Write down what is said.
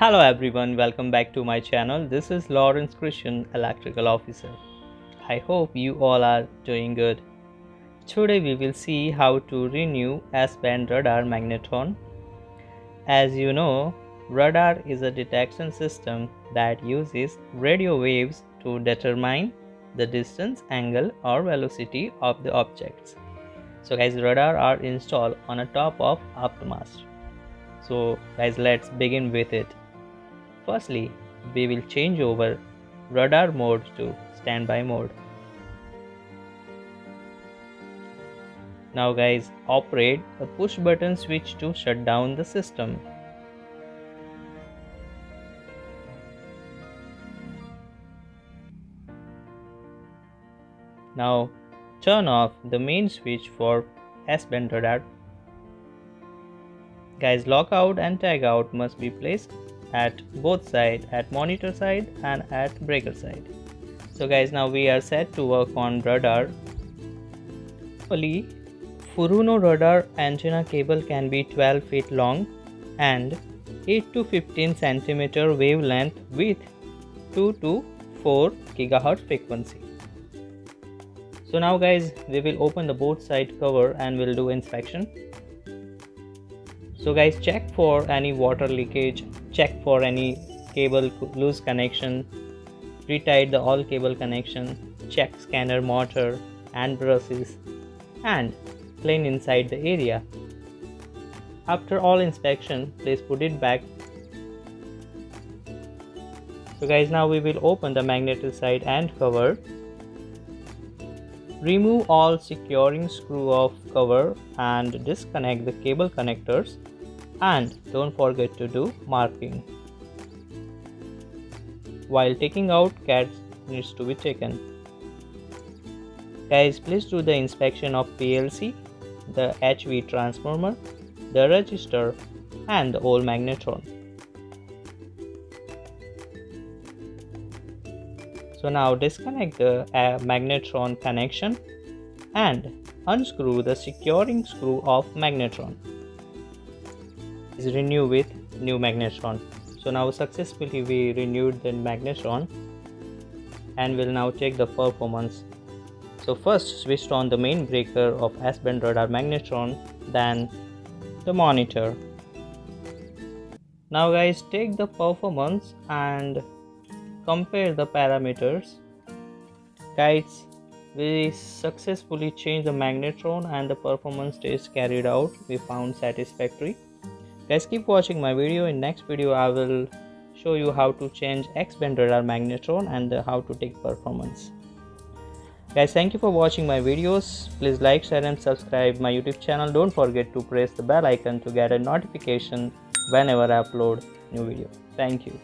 Hello everyone, welcome back to my channel. This is Lawrance Christian, electrical officer. I hope you all are doing good. Today we will see how to renew S-band radar magnetron. As you know, radar is a detection system that uses radio waves to determine the distance, angle or velocity of the objects. So guys, radar are installed on a top of aft. So guys, let's begin with it. Firstly, we will change over radar mode to standby mode. Now guys, operate the push button switch to shut down the system. Now turn off the main switch for S-band radar. Guys, lockout and tagout must be placed at both side at monitor side and at breaker side. So guys, now we are set to work on radar. Fully, Furuno radar antenna cable can be 12 feet long and 8 to 15 centimeter wavelength with 2 to 4 gigahertz frequency. So now guys, we will open the both side cover and we'll do inspection. So guys, check for any water leakage, check for any cable loose connection, retight the all cable connection, check scanner motor and brushes and clean inside the area. After all inspection, please put it back. So guys, now we will open the magnetic side and cover Remove all securing screw of cover and disconnect the cable connectors and don't forget to do marking. While taking out cats needs to be taken. Guys please do the inspection of PLC, the HV transformer, the resistor and the old magnetron. So now disconnect the uh, magnetron connection and unscrew the securing screw of magnetron. Is renew with new magnetron. So now successfully we renewed the magnetron and will now check the performance. So first switched on the main breaker of S-band radar magnetron then the monitor. Now guys take the performance and compare the parameters guys we successfully changed the magnetron and the performance test carried out we found satisfactory guys keep watching my video. In next video i will show you how to change x band radar magnetron and how to take performance. Guys thank you for watching my videos. Please like share and subscribe my youtube channel. Don't forget to press the bell icon to get a notification whenever i upload new video. Thank you